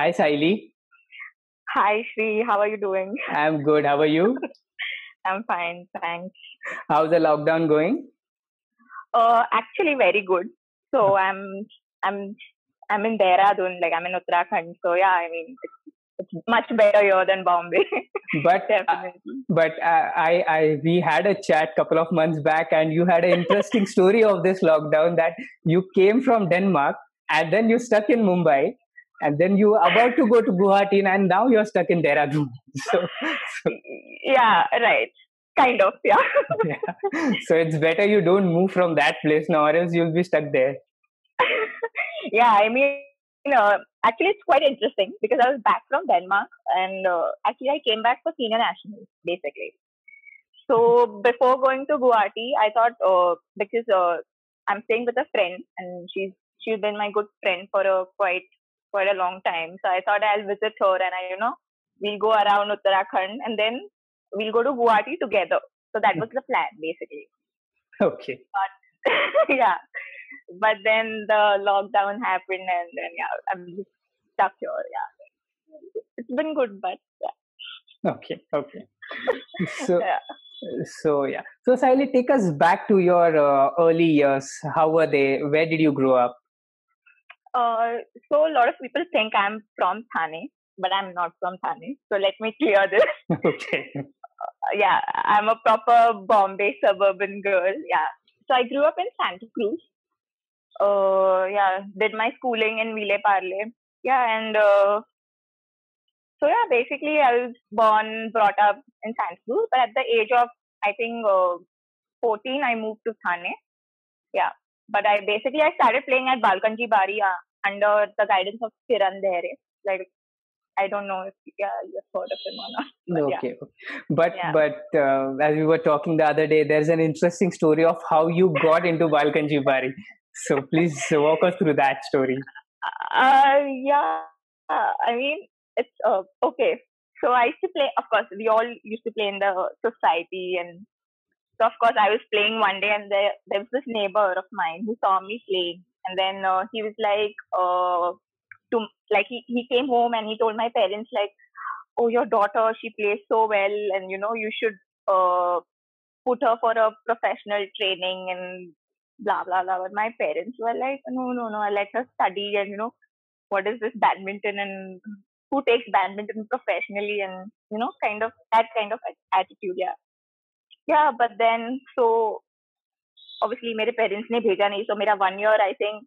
Hi, Saili. Hi, Shri. How are you doing? I'm good. How are you? I'm fine, thanks. How's the lockdown going? Uh, actually, very good. So I'm I'm I'm in Dehradun, like I'm in Uttarakhand. So yeah, I mean it's, it's much better here than Bombay. But uh, but uh, I I we had a chat couple of months back, and you had an interesting story of this lockdown that you came from Denmark and then you stuck in Mumbai. And then you were about to go to Guwahati, and now you're stuck in Dehradun. So, so yeah, right. Kind of, yeah. yeah. So it's better you don't move from that place now, or else you'll be stuck there. yeah, I mean, uh, actually, it's quite interesting because I was back from Denmark and uh, actually, I came back for senior nationals basically. So, before going to Guwahati, I thought uh, because uh, I'm staying with a friend and she's she's been my good friend for a quite quite a long time. So, I thought I'll visit her and I, you know, we'll go around Uttarakhand and then we'll go to Guwahati together. So, that was the plan basically. Okay. But, yeah. But then the lockdown happened and then yeah, I'm just stuck here. Yeah. It's been good, but yeah. Okay. Okay. So yeah. so yeah. So Saili, take us back to your uh, early years. How were they? Where did you grow up? Uh, so a lot of people think I'm from Thane, but I'm not from Thane. So let me clear this. okay. yeah, I'm a proper Bombay suburban girl. Yeah. So I grew up in Santa Cruz. Uh, yeah, did my schooling in Vile Parle. Yeah, and uh, so yeah, basically I was born, brought up in Santa Cruz, but at the age of I think uh, 14, I moved to Thane. Yeah, but I basically I started playing at Balkanji Bari uh, under the guidance of Kiran Dehre. Like I don't know if yeah you've heard of him or not. But, Okay. But Yeah. but uh, as we were talking the other day, there's an interesting story of how you got into Balkanji Bari. So please walk us through that story. Uh, yeah, uh, I mean, it's uh, okay. So I used to play, of course, we all used to play in the society. And so, of course, I was playing one day, and there, there was this neighbor of mine who saw me playing. And then uh, he was like, uh, to like, he, he came home and he told my parents, like, oh, your daughter, she plays so well, and you know, you should uh, put her for a professional training and blah blah blah. But my parents were like, no, no, no, I let her study and you know, what is this badminton and who takes badminton professionally and you know, kind of that kind of attitude, yeah Yeah, but then so obviously मेरे parents ने भेजा नहीं, so मेरा one year I think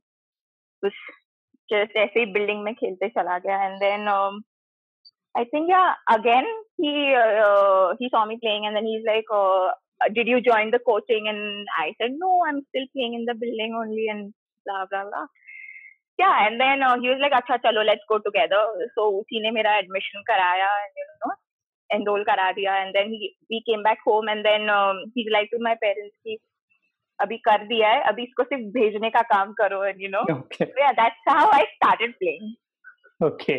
was just ऐसे ही building में खेलते चला गया and then um, I think yeah again he uh, he saw me playing and then he's like uh, did you join the coaching and I said no I'm still playing in the building only and blah blah blah yeah and then uh, he was like अच्छा चलो let's go together so उसी ने मेरा admission कराया and you know enroll करा दिया and then he came back home and then he like to my parents की अभी कर दिया है अभी इसको सिर्फ़ भेजने का काम करो and you know that's how I started playing okay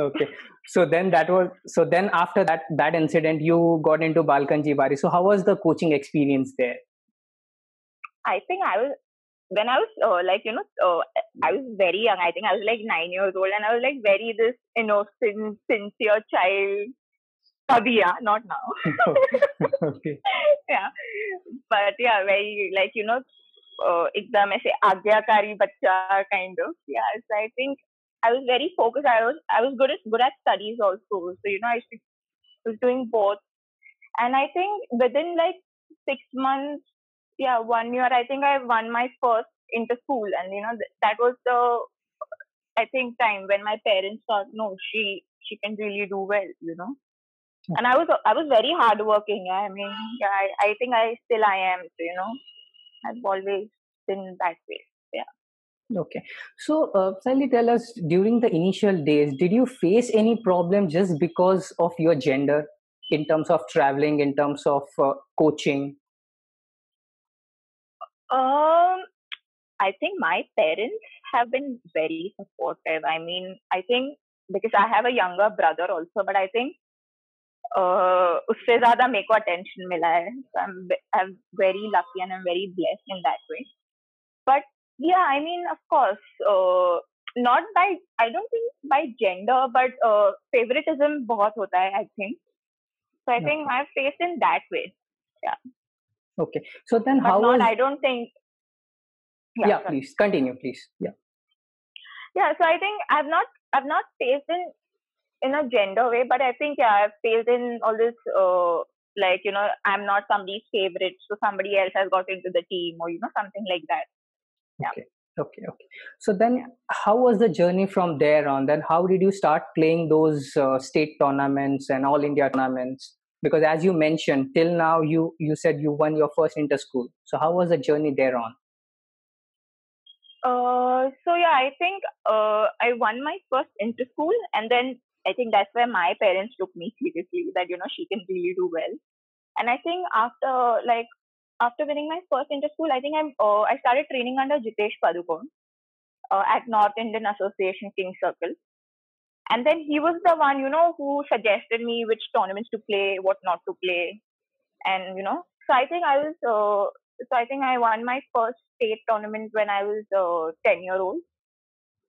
okay so then that was so then after that that incident you got into Balkanji Bari so how was the coaching experience there I think I was when I was uh, like you know uh, I was very young. I think I was like nine years old, and I was like very this innocent, sincere child. Kabhi, yeah, not now. okay. yeah, but yeah, very like you know, uh, एकदम ऐसे आज्ञाकारी बच्चा kind of. Yeah, so I think I was very focused. I was I was good at good at studies also. So you know, I used to- was doing both, and I think within like six months, yeah, one year, I think I won my first inter school, and you know th- that was the I think time when my parents thought, no, she she can really do well, you know. And I was I was very hardworking. I mean, yeah, I, I think I still I am. So, you know, I've always been that way. Yeah. Okay. So, uh, Saili, tell us during the initial days, did you face any problem just because of your gender in terms of traveling, in terms of uh, coaching? Um, I think my parents have been very supportive. I mean, I think because I have a younger brother also, but I think uh, उससे ज़्यादा मेरे को attention मिला है. So I'm ve- I'm very lucky and I'm very blessed in that way. But yeah, I mean, of course, uh, not by I don't think by gender, but uh, favoritism बहुत होता है. I think. So I think I've faced in that way. Yeah. Okay. So then, but how not, was? I don't think. Yeah, sorry. please continue, please. Yeah. Yeah. So I think I've not I've not faced in in a gender way, but I think yeah, I've failed in all this. Uh, like you know, I'm not somebody's favorite, so somebody else has got into the team, or you know, something like that. Yeah. Okay. Okay. Okay. So then, how was the journey from there on? Then, how did you start playing those uh, state tournaments and all India tournaments? Because as you mentioned, till now you you said you won your first inter school. So how was the journey there on? Uh, so yeah, I think uh, I won my first inter school, and then I think that's where my parents took me seriously that you know she can really do well. And I think after like after winning my first inter school, I think I'm uh, I started training under Jitesh Padukone uh, at North Indian Association King Circle. And then he was the one, you know, who suggested me which tournaments to play, what not to play, and you know. So I think I was, uh, so I think I won my first state tournament when I was uh, ten year old.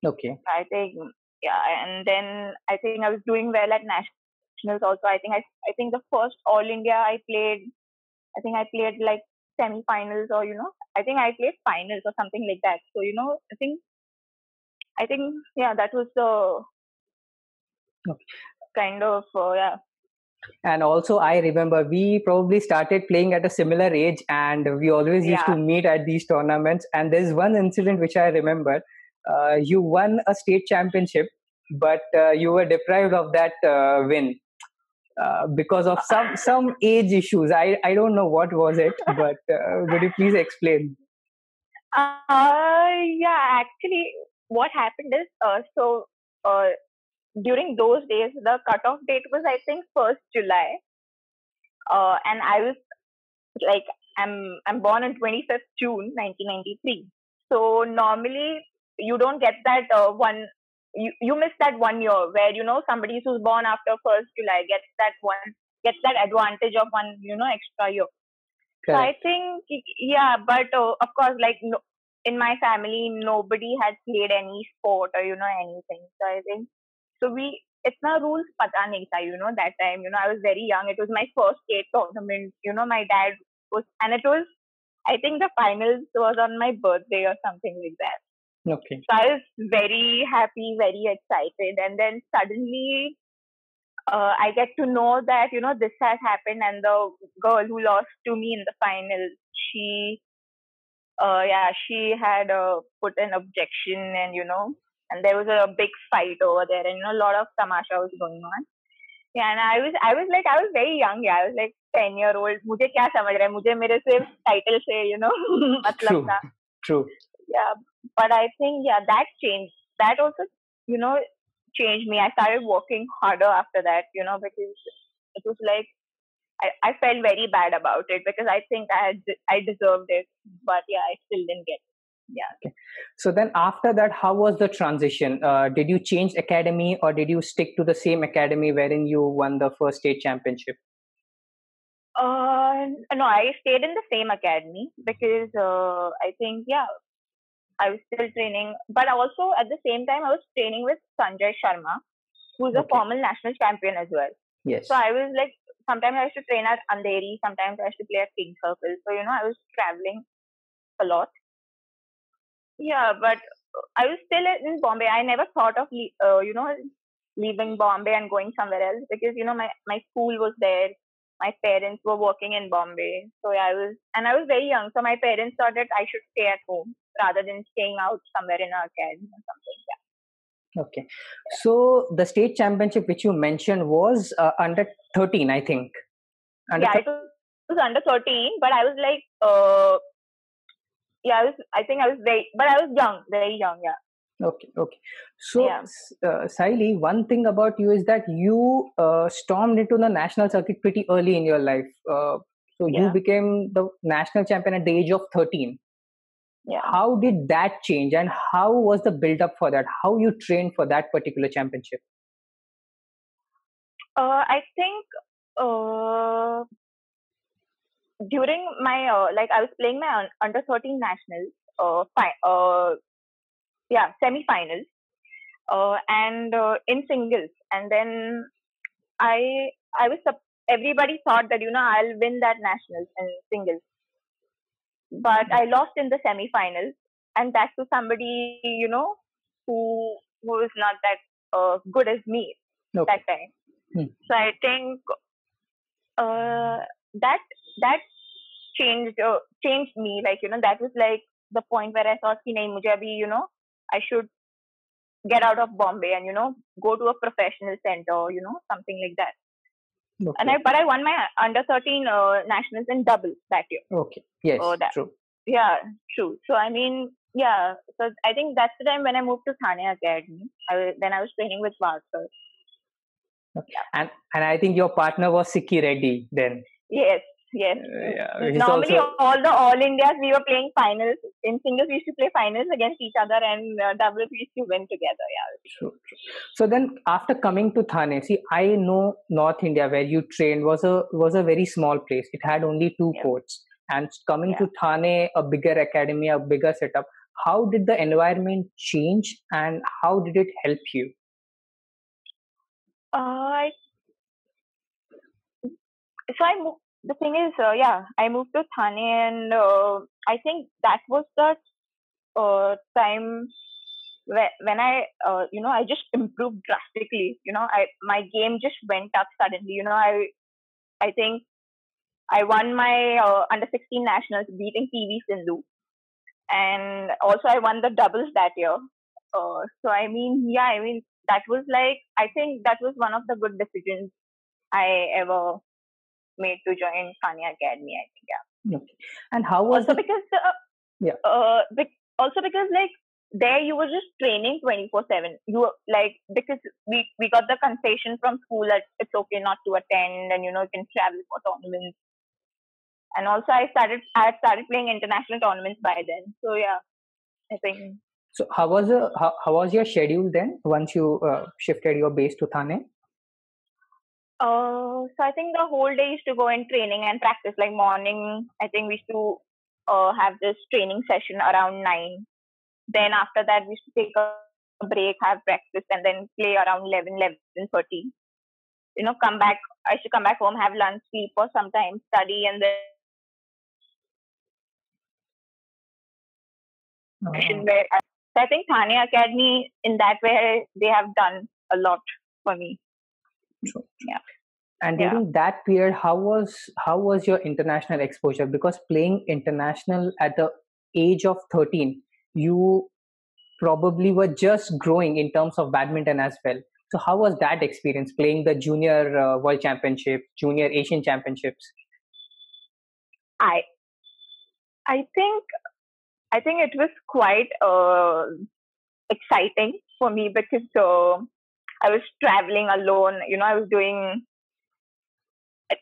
Okay. I think yeah, and then I think I was doing well at nationals also. I think I I think the first All India I played, I think I played like semi-finals or you know, I think I played finals or something like that. So you know, I think I think yeah, that was the. Kind of uh, yeah. And also, I remember we probably started playing at a similar age, and we always used Yeah. to meet at these tournaments. And there's one incident which I remember. Uh, you won a state championship, but uh, you were deprived of that uh, win uh, because of some some age issues. I I don't know what was it, but uh, would you please explain? Uh, yeah, actually, what happened is, uh, so uh, during those days, the cutoff date was, I think, first July, uh, and I was like, I'm I'm born on 25th June 1993. So normally, you don't get that uh, one. You you miss that one year where you know somebody who's born after first July gets that one gets that advantage of one you know extra year. So I think, yeah, but uh, of course, like no, in my family, nobody had played any sport or you know anything. So I think so. We itna rules pata nahi tha, you know, that time. You know, I was very young. It was my first state tournament. You know, my dad was, and it was, I think the finals was on my birthday or something like that. Okay. So I was very happy, very excited, and then suddenly uh, I get to know that you know this has happened, and the girl who lost to me in the final, she, uh, yeah, she had uh, put an objection, and you know, and there was a big fight over there, and you know, a lot of tamasha was going on. Yeah, and I was, I was like, I was very young. Yeah, I was like ten year old. मुझे क्या समझ रहा है? मुझे मेरे सिर्फ title से, you know, मतलब True. था. True. Yeah, but I think yeah, that changed. That also, you know, changed me. I started working harder after that, you know, because it was like I, I felt very bad about it because I think I had I deserved it, but yeah, I still didn't get. yeah. So then after that, how was the transition? Uh, did you change academy or did you stick to the same academy wherein you won the first state championship? Uh, no, I stayed in the same academy because uh, I think yeah, I was still training, but also at the same time I was training with Sanjay Sharma, who's a former national champion as well. Yes. So I was like, sometimes I used to train at Andheri, sometimes I used to play at King Circle. So, you know, I was traveling a lot. Yeah, but I was still in Bombay. I never thought of, le- uh, you know, leaving Bombay and going somewhere else because, you know, my, my school was there. My parents were working in Bombay. So yeah, I was, and I was very young. So my parents thought that I should stay at home rather than staying out somewhere in an academy or something. Yeah. Okay. So the state championship which you mentioned was uh, under 13, I think. Under yeah, it was, it was under 13, but I was like, uh, yeah, I was, I think I was very, but I was young, very young, yeah. Okay, okay. So, Yeah. uh, Saili, one thing about you is that you uh, stormed into the national circuit pretty early in your life. Uh, so you became the national champion at the age of 13. Yeah. How did that change and how was the build up for that? How you trained for that particular championship? Uh, I think, uh, during my, uh, like, I was playing my under 13 nationals, uh, fi- uh, yeah, semi-finals. uh, and uh, in singles. And then I I was everybody thought that you know I'll win that nationals in singles, but I lost in the semi-finals, and that's to somebody you know who who is not that uh, good as me that time. Hmm. So I think uh, that that changed uh, changed me. Like you know, that was like the point where I thought, "Ki nahi, you know, I should get out of Bombay and you know go to a professional center, you know, something like that." Okay. And I, but I won my under thirteen uh, nationals in doubles that year. Okay. Yes. So that, true. Yeah, true. So I mean, yeah. So I think that's the time when I moved to Thane Academy. I, then I was training with Vaskar. Okay. Yeah. And and I think your partner was Sikki Reddy then. Yes, Yes. Uh, yeah, Normally, also... all the All Indias we were playing finals. In singles, we used to play finals against each other, and uh, doubles we used to win together. Yeah. True, true. So then, after coming to Thane, see, I know North India where you trained was a was a very small place. It had only two yeah. courts, and coming yeah. to Thane, a bigger academy, a bigger setup. How did the environment change, and how did it help you? Uh, so I moved the thing is, uh, yeah, I moved to Thane, and uh, I think that was the uh, time when, when I, uh, you know, I just improved drastically. You know, I my game just went up suddenly. You know, I, I think I won my uh, under 16 nationals, beating PV Sindhu, and also I won the doubles that year. Uh, so I mean, yeah, I mean that was like I think that was one of the good decisions I ever made to join Thane Academy. I think yeah. Okay. And how was also the... because uh, yeah uh, also because like there you were just training 24 7 you were, like because we we got the concession from school that it's okay not to attend and you know you can travel for tournaments and also i started i started playing international tournaments by then so yeah i think so how was the how, how was your schedule then once you uh, shifted your base to thane uh, so I think the whole day used to go in training and practice. Like morning, I think we used to uh, have this training session around nine. Then after that, we used to take a break, have breakfast, and then play around 11, 11, 30. You know, come back. I should come back home, have lunch, sleep, or sometimes study, and then. Uh-huh. Where I, so I think Thane Academy, in that way, they have done a lot for me. Sure. Yeah. And during yeah. that period, how was how was your international exposure? Because playing international at the age of 13, you probably were just growing in terms of badminton as well. So how was that experience playing the junior uh, world championship, junior Asian championships? I I think I think it was quite uh, exciting for me because uh, I was traveling alone. You know, I was doing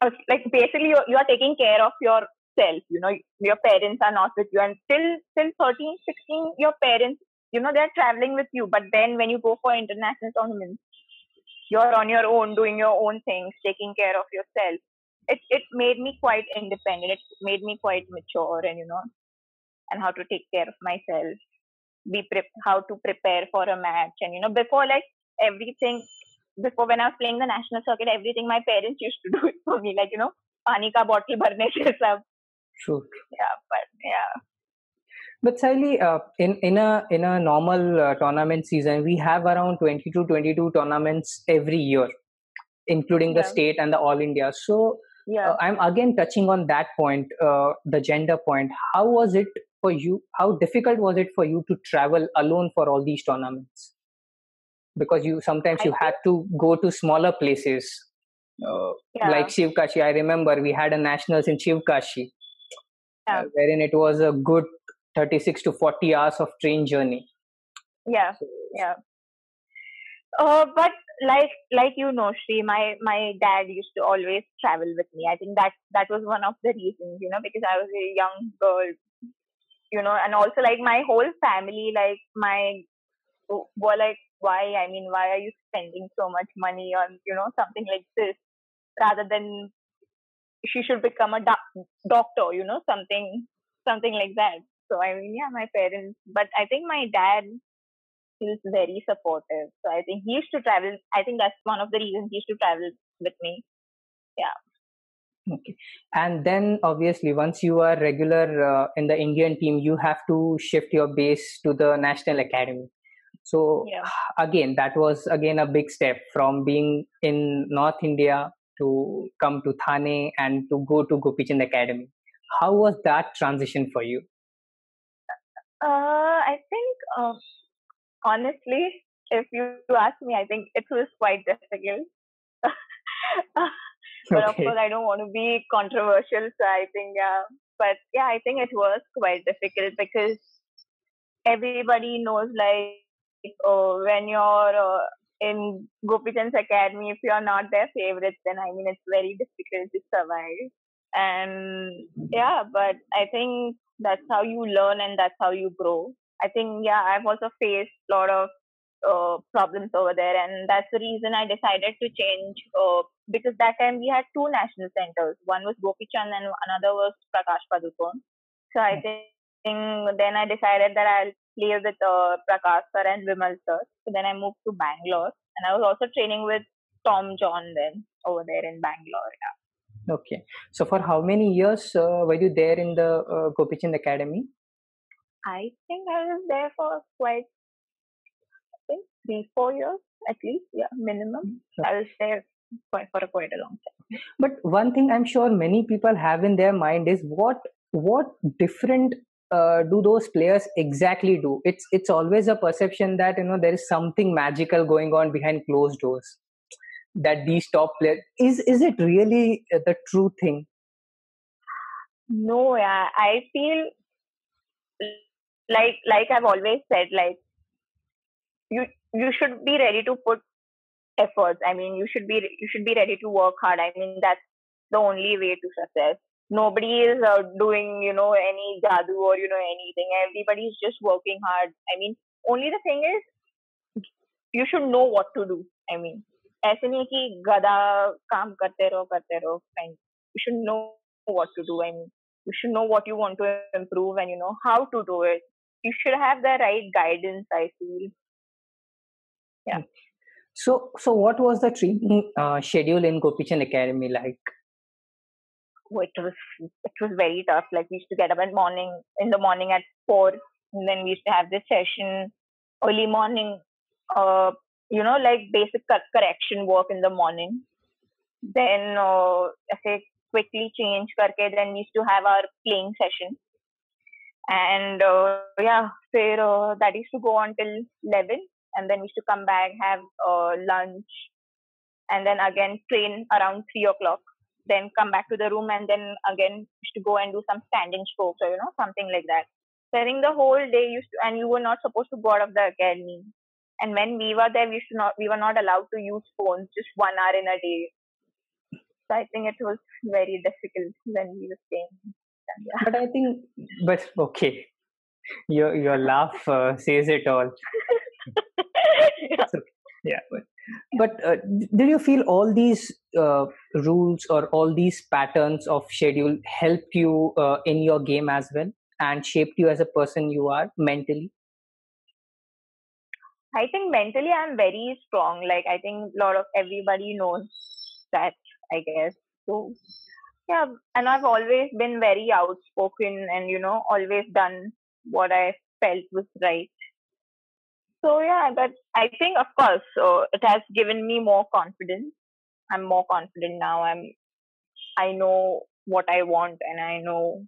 I was like basically you, you are taking care of yourself. You know, your parents are not with you, and till till 13, 16, your parents, you know, they're traveling with you. But then when you go for international tournaments, you're on your own, doing your own things, taking care of yourself. It it made me quite independent. It made me quite mature, and you know, and how to take care of myself be pre- how to prepare for a match and you know before like everything before when I was playing the national circuit, everything my parents used to do it for me, like you know, pani ka bottle bharne se sab. True. Yeah, but yeah. But Saili, uh, in in a in a normal uh, tournament season, we have around 20 to 22 tournaments every year, including the yeah. state and the All India. So yeah. Uh, I'm again touching on that point, uh, the gender point. How was it for you? How difficult was it for you to travel alone for all these tournaments? Because you sometimes you had to go to smaller places uh, yeah. like Shivkashi. I remember we had a nationals in Shivkashi, yeah. uh, wherein it was a good 36 to 40 hours of train journey. Yeah, so, yeah. Uh, but like like you know, Shri, my my dad used to always travel with me. I think that that was one of the reasons, you know, because I was a young girl, you know, and also like my whole family, like my were like why i mean why are you spending so much money on you know something like this rather than she should become a do- doctor you know something something like that so i mean yeah my parents but i think my dad he very supportive. So I think he used to travel. I think that's one of the reasons he used to travel with me. Yeah. Okay. And then obviously, once you are regular uh, in the Indian team, you have to shift your base to the national academy. So Yeah. again, that was again a big step from being in North India to come to Thane and to go to Gopichand Academy. How was that transition for you? Uh, I think, uh, honestly, if you ask me, I think it was quite difficult. but of course, I don't want to be controversial, so I think, yeah. But yeah, I think it was quite difficult because everybody knows, like, oh, when you're uh, in Gopichand's academy, if you're not their favorites, then I mean, it's very difficult to survive. And yeah, but I think that's how you learn and that's how you grow. I think, yeah, I've also faced a lot of uh, problems over there, and that's the reason I decided to change. Uh, because that time we had two national centers. One was Gopichand and another was Prakash Padukone. So I think then I decided that I'll play with uh, Prakash sir and Vimal sir. So then I moved to Bangalore, and I was also training with Tom John then over there in Bangalore. Yeah. Okay. So for how many years uh, were you there in the uh, Gopichand Academy? I think I was there for quite, I think three, four years at least. Yeah, minimum. I was there for, for quite a long time. But one thing I'm sure many people have in their mind is what what different uh, do those players exactly do? It's it's always a perception that you know there is something magical going on behind closed doors. That these top players is is it really the true thing? No, yeah, I feel like like I've always said, like you you should be ready to put efforts. I mean, you should be you should be ready to work hard. I mean, that's the only way to success Nobody is uh, doing you know any jadoo or you know anything. Everybody is just working hard. I mean, only the thing is you should know what to do. I mean, ऐसे नहीं कि गधा काम करते रहो करते रहो fine. You should know what to do. I mean, you should know what you want to improve and you know how to do it. You should have the right guidance. I feel. So so what was the training uh, schedule in Gopichand Academy like? Oh, it was it was very tough. Like we used to get up at morning in the morning at four, and then we used to have this session early morning. Uh, you know, like basic cor- correction work in the morning. Then uh, ऐसे quickly change करके then we used to have our playing session. And uh, yeah, फिर uh, that used to go on till eleven, and then we used to come back, have uh, lunch, and then again train around three o'clock then come back to the room and then again to go and do some standing strokes or you know something like that. So I think the whole day used to, and you were not supposed to go out of the academy. And when we were there, we to not, we were not allowed to use phones just one hour in a day. So I think it was very difficult when we were staying. Yeah. But I think, but okay, your your laugh uh, says it all. yeah but, but uh, did you feel all these uh, rules or all these patterns of schedule helped you uh, in your game as well and shaped you as a person you are mentally I think mentally I'm very strong. Like I think a lot of everybody knows that. I guess so. Yeah, and I've always been very outspoken, and you know, always done what I felt was right. So yeah, but I think of course, so it has given me more confidence. I'm more confident now. I'm, I know what I want, and I know,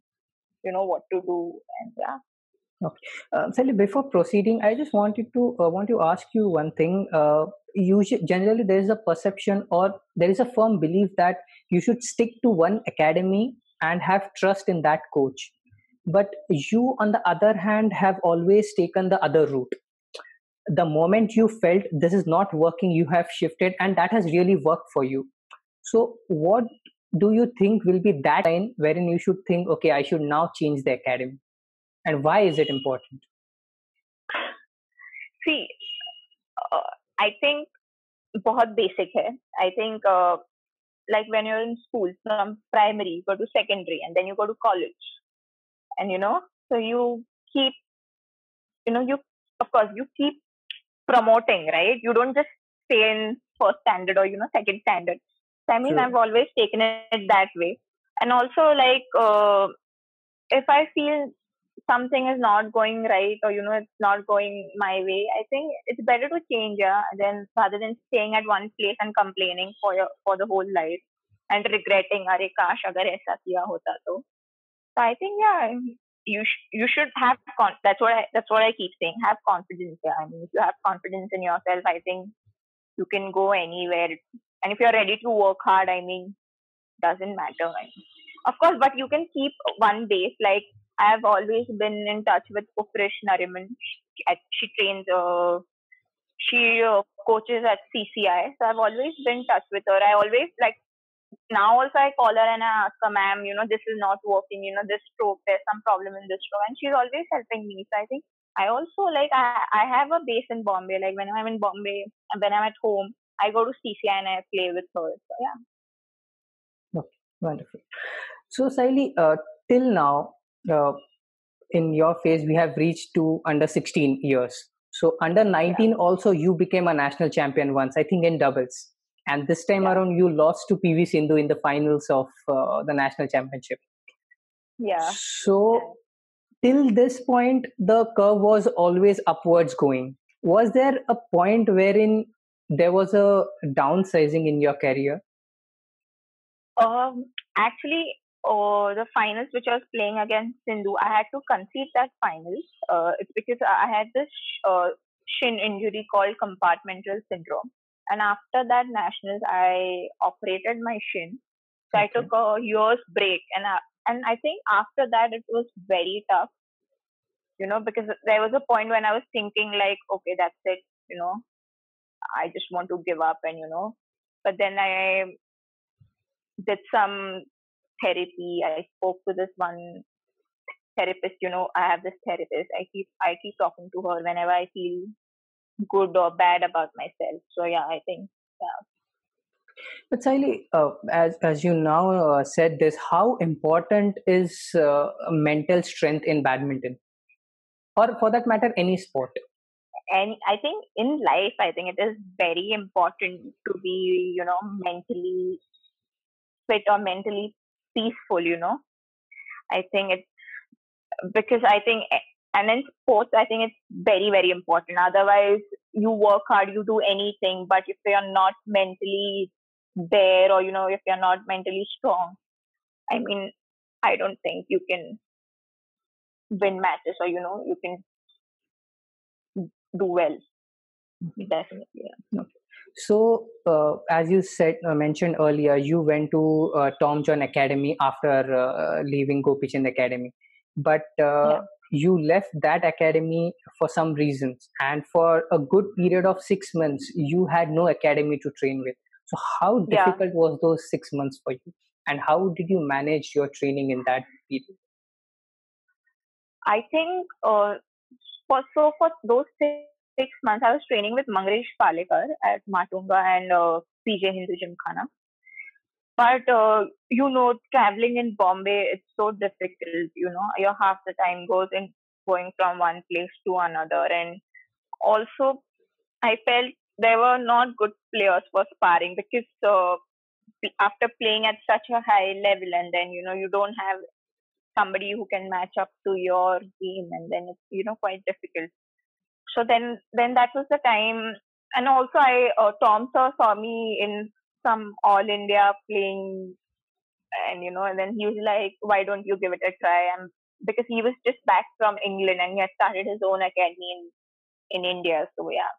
you know, what to do, and yeah. Okay, uh, Saili, before proceeding i just wanted to uh, want to ask you one thing uh, usually generally there is a perception or there is a firm belief that you should stick to one academy and have trust in that coach but you on the other hand have always taken the other route the moment you felt this is not working you have shifted and that has really worked for you so what do you think will be that time wherein you should think okay i should now change the academy and why is it important See, uh, I think बहुत basic है. I think uh, like when you're in school from primary, you go to secondary, and then you go to college, and you know, so you keep, you know, you of course you keep promoting, right? You don't just stay in first standard or, you know, second standard. So, I mean. I've always taken it that way. And also, like, uh, if I feel something is not going right or, you know, it's not going my way, I think it's better to change, yeah, than rather than staying at one place and complaining for your, for the whole life and regretting, are kash agar aisa kiya hota to. So I think, yeah, you sh- you should have con- that's what I that's what I keep saying. Have confidence. Yeah, I mean, if you have confidence in yourself, I think you can go anywhere. And if you're ready to work hard, I mean, doesn't matter. I mean, of course, but you can keep one base. Like I've always been in touch with Ufrish Nariman. She, she trains. Uh, she uh, coaches at CCI. So I've always been in touch with her. I always like now also I call her and I ask her, ma'am, you know, this is not working, you know, this stroke, there's some problem in this stroke. And she's always helping me. So I think I also like, I, I have a base in Bombay. Like when I'm in Bombay and when I'm at home, I go to CCI and I play with her. So yeah. Wonderful. So, Saili, uh, till now, uh, in your phase, we have reached to under 16 years. So, under 19, also, you became a national champion once, I think, in doubles. And this time Yeah. around, you lost to PV Sindhu in the finals of uh, the national championship. Yeah. So, till this point, the curve was always upwards going. Was there a point wherein there was a downsizing in your career? Um, actually, uh, the finals which I was playing against Sindhu, I had to concede that finals. Uh, it's because I had this uh, shin injury called compartmental syndrome. And after that nationals, I operated my shin. So I took a year's break, and I, and I think after that it was very tough. You know, because there was a point when I was thinking like, okay, that's it. You know, I just want to give up, and you know, but then I did some therapy. I spoke to this one therapist. You know, I have this therapist. I keep I keep talking to her whenever I feel good or bad about myself. So yeah, I think But Saili, uh, as as you now uh, said this, how important is uh, mental strength in badminton, or for that matter, any sport? and I think in life, I think it is very important to be, you know, mentally fit or mentally peaceful, you know. I think it's because I think, and in sports, I think it's very, very important. Otherwise, you work hard, you do anything, but if you're not mentally there or, you know, if you're not mentally strong, I mean, I don't think you can win matches or, you know, you can do well. Definitely. Yeah. So, uh, as you said, uh, mentioned earlier, you went to uh, Tom John Academy after uh, leaving Gopichand Academy, but uh, Yeah. You left that academy for some reasons, and for a good period of six months, you had no academy to train with. So, how Yeah. difficult was those six months for you, and how did you manage your training in that period? I think uh, for so for those six, six months, I was training with Mangaresh Palekar at Matunga and uh, PJ Hindu Gymkhana. But uh, you know, traveling in Bombay, it's so difficult. You know, your half the time goes in going from one place to another, and also I felt there were not good players for sparring because uh, after playing at such a high level, and then you know you don't have somebody who can match up to your game and then it's you know quite difficult. So then then that was the time. And also i uh, tom sir saw me in some all india playing and you know and then he was like why don't you give it a try? And because he was just back from england and he had started his own academy in in india. So yeah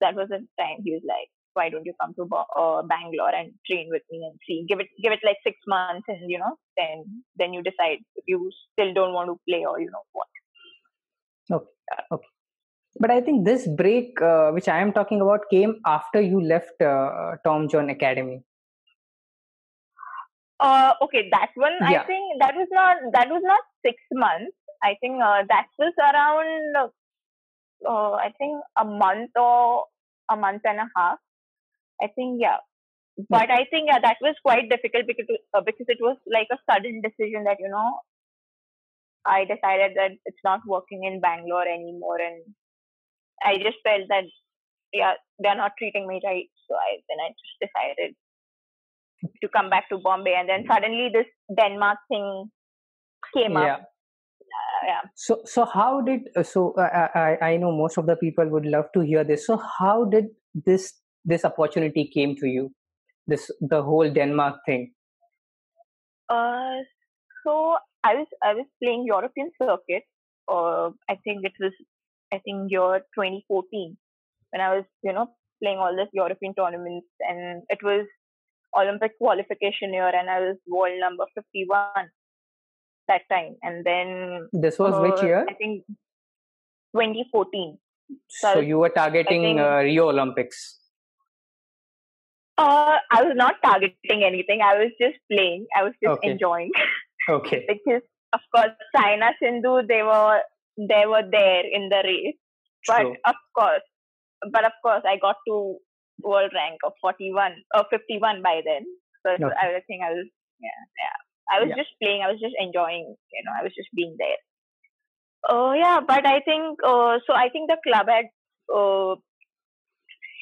that was the time he was like why don't you come to uh, Bangalore and train with me and see? Give it give it like six months and you know then then you decide if you still don't want to play or you know what But I think this break, uh, which I am talking about, came after you left uh, Tom John Academy. uh okay that one i think that was not that was not six months. I think uh, that was around uh, i think a month or a month and a half. I think yeah. But i think yeah, that was quite difficult because it, uh, because it was like a sudden decision that you know i decided that it's not working in bangalore anymore and i just felt that yeah, they're not treating me right. So I then I just decided to come back to Bombay, and then suddenly this Denmark thing came yeah. up. Uh, yeah. So, so how did uh, so uh, I I know most of the people would love to hear this. So, how did this this opportunity came to you? This the whole Denmark thing. Uh, so I was I was playing European circuit. Uh, I think it was I think year 2014 when I was you know playing all this European tournaments and it was Olympic qualification year and I was world number 51 that time and then This was which uh, year? I think 2014. So, so you were targeting think- uh, Rio Olympics. Uh, I was not targeting anything. I was just playing. I was just Okay. enjoying Okay. because, of course, Saina Sindhu they were they were there in the race, but True. of course, but of course, I got to world rank of 41 or 51 by then. So Okay. I think I was yeah yeah. I was Yeah. just playing. I was just enjoying. You know, I was just being there. Oh yeah, but I think uh, so. I think the club had uh,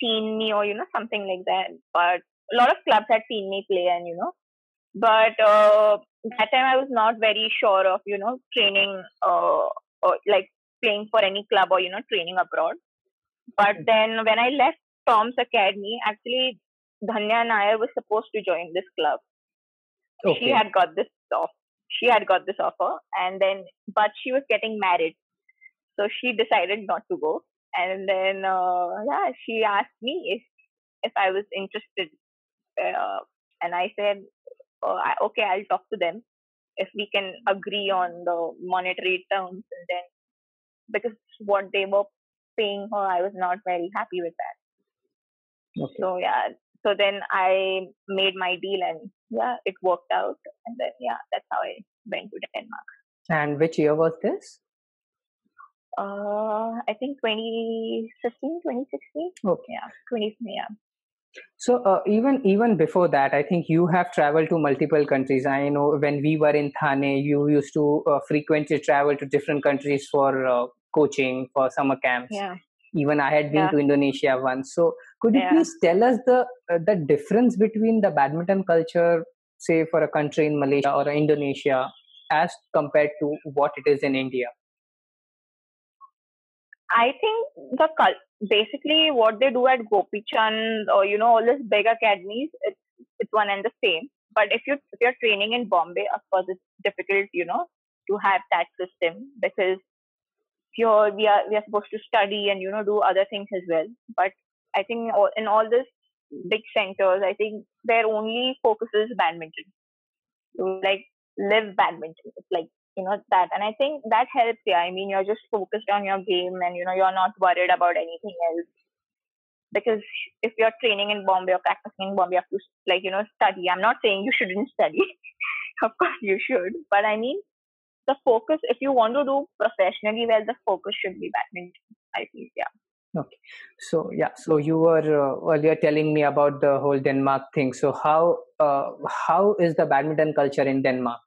seen me or you know something like that. But a lot of clubs had seen me play, and you know, but uh, that time I was not very sure of you know training uh, or like playing for any club or you know training abroad. But then when I left Tom's Academy, actually Dhanya Nair was supposed to join this club. She had got this off she had got this offer and then but she was getting married. So she decided not to go. And then uh, yeah she asked me if if i was interested uh, and i said oh, I, okay i'll talk to them if we can agree on the monetary terms and then because what they were paying her i was not very happy with that okay. so yeah so then i made my deal and yeah it worked out and then yeah that's how i went to denmark And which year was this? uh i think 2015 2016 Okay. yeah 20 yeah So uh, even even before that, I think you have traveled to multiple countries. I know when we were in Thane, you used to uh, frequently travel to different countries for uh, coaching for summer camps. yeah Even I had been Yeah. to Indonesia once. So could you Yeah. please tell us the uh, the difference between the badminton culture, say for a country in Malaysia or Indonesia, as compared to what it is in India? I think the basically what they do at Gopichand or uh, you know all these big academies, it's it's one and the same. But if you if you're training in Bombay, of course it's difficult, you know, to have that system because here we are we are supposed to study and you know do other things as well. But I think in all these big centers, I think their only focus is badminton. Like live badminton. It's like you know that. And i think that helps yeah. I mean you're just focused on your game and you know you're not worried about anything else. Because if you're training in bombay or practicing in bombay you have to like you know study. I'm not saying you shouldn't study. Of course you should. But i mean the focus if you want to do professionally well the focus should be badminton i think, yeah So yeah, so you were uh, earlier telling me about the whole Denmark thing. So how uh, how is the badminton culture in Denmark?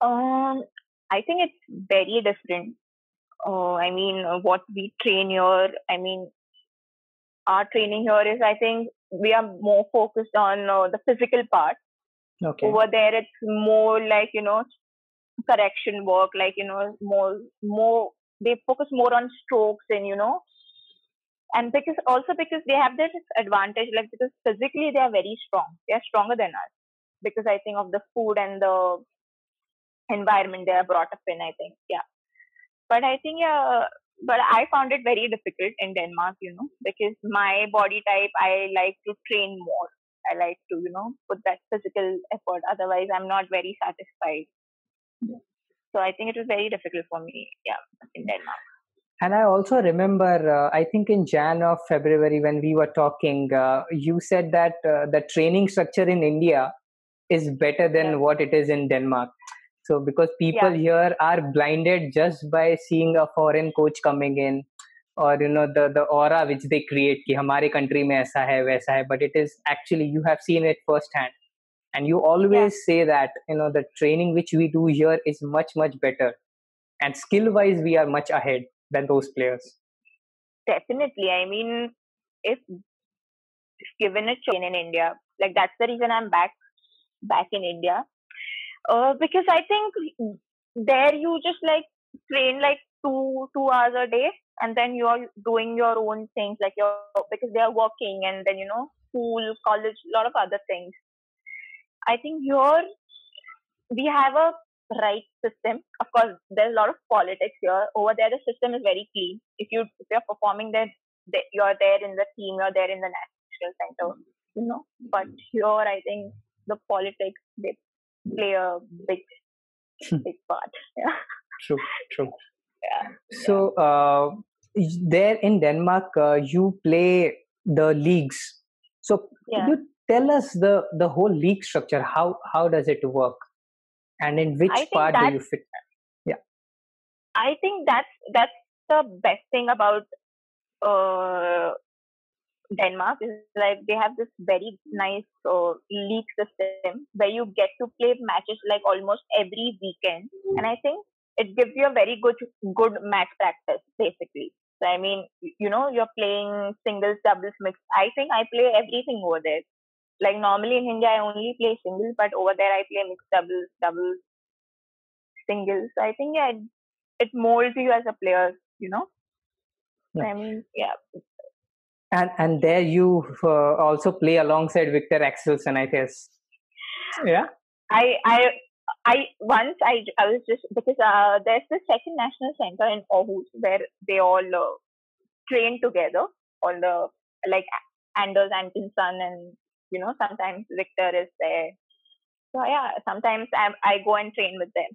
Um, I think it's very different. Uh, I mean, uh, what we train here, I mean, our training here is, I think, we are more focused on uh, the physical part. Okay. Over there, it's more like, you know, correction work, like, you know, more, more, they focus more on strokes and, you know, and because also because they have this advantage, like, because physically they are very strong. They are stronger than us because I think of the food and the environment they are brought up in i think. Yeah. But i think yeah but i found it very difficult in denmark you know because my body type i like to train more. I like to you know put that physical effort. Otherwise i'm not very satisfied so i think it was very difficult for me yeah in denmark And I also remember, uh, I think in Jan or February when we were talking, uh, you said that uh, the training structure in India is better than Yeah. what it is in Denmark. So because people here are blinded just by seeing a foreign coach coming in, or you know the the aura which they create कि हमारे country में ऐसा है वैसा है, but it is actually you have seen it firsthand, and you always say that you know the training which we do here is much much better, and skill wise we are much ahead than those players. definitely. I mean, if given a chance in India, like that's the reason I'm back back in India. Uh, because I think there you just like train like two two hours a day, and then you are doing your own things like your because they are working, and then you know school, college, a lot of other things. I think here we have a right system. Of course, there's a lot of politics here. Over there, the system is very clean. If you if you're performing there, you're there in the team, you're there in the national center, you know. But here, I think the politics they play a big big part. Yeah. True. True. Yeah. So uh, there in Denmark, uh, you play the leagues. So Yeah. could you tell us the the whole league structure? How how does it work? And in which part do you fit? Yeah, I think that's that's the best thing about uh, Denmark is like they have this very nice uh, league system where you get to play matches like almost every weekend, and I think it gives you a very good good match practice basically. So I mean, you know, you're playing singles, doubles, mixed. I think I play everything over there. Like normally in India, I only play singles, but over there I play mixed doubles, doubles, singles. So I think yeah, it, it molds you as a player. You know. Yeah. I mean, yeah, And and there you uh, also play alongside Victor Axelsen, I guess. Yeah. I I I once I I was just because uh, there's the second national center in Aarhus where they all uh, train together. All the like Anders Antonsen and you know sometimes Victor is there. So yeah, sometimes I I go and train with them.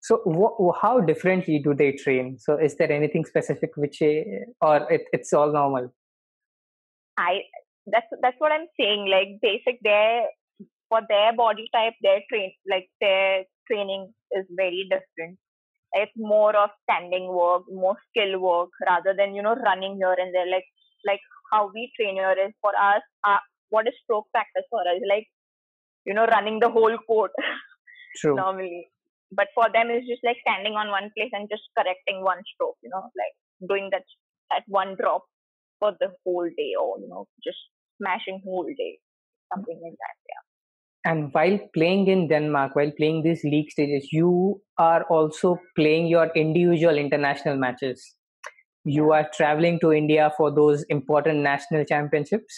So wh- how differently do they train? So is there anything specific which, eh, or it, it's all normal? I that's that's what I'm saying. Like basic their for their body type, their train like their training is very different. It's more of standing work, more skill work rather than you know running here and there. Like like how we train here is for us. Uh, what is stroke practice for us? Like you know running the whole court True. normally. But for them, it's just like standing on one place and just correcting one stroke. You know, like doing that that one drop for the whole day, or you know, just smashing whole day, something like that. Yeah. And while playing in Denmark, while playing these league stages, you are also playing your individual international matches. You are traveling to India for those important national championships.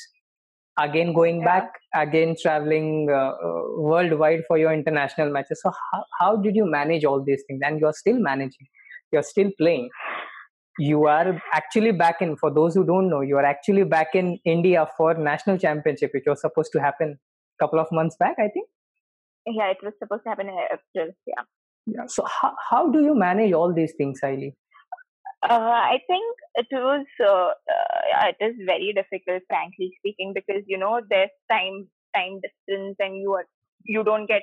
Again, going Yeah. back, again traveling uh, uh, worldwide for your international matches. So, how, how did you manage all these things? And you're still managing, you're still playing. You are actually back in, for those who don't know, you are actually back in India for national championship, which was supposed to happen a couple of months back, I think. Yeah, it was supposed to happen in April. Yeah. Yeah. So how how do you manage all these things, Saili? Uh, I think it was uh, uh, it is very difficult, frankly speaking, because you know there's time time distance, and you are you don't get